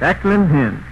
Jacqueline Hinn.